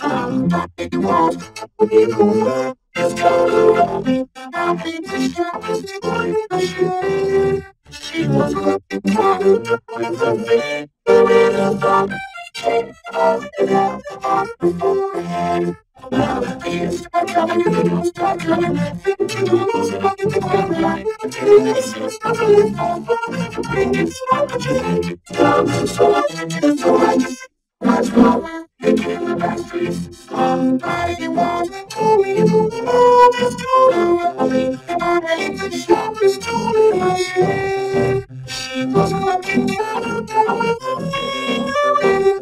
Somebody wants me over. It's me. I hate to stop this boy, but she, she was looking down with a big little bump. Came off it out on her forehead. The tears are coming and they don't stop coming. Thinking to lose it, but it's never like until they see us coming. All the bring it, stop what you think. Down, so much into the door. Let's go. The streets. Somebody wants to me. Oh, it's totally me. I hate the shop is totally shit. She was looking down down with the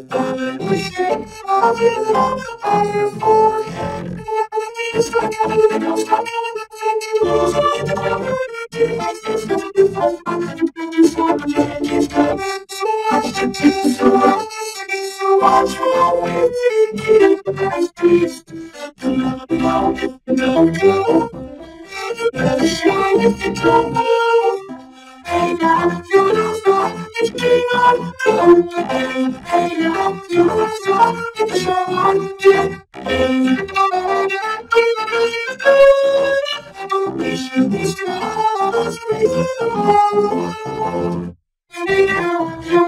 finger. We said, I'll be long on her forehead. Like coming, they don't stop coming. Lose it in the ground. It's just gonna be fun. I couldn't do so much. It's coming so much to so much. What's wrong with you? On, yeah. Hey, wish you be strong, strong. Hey now, you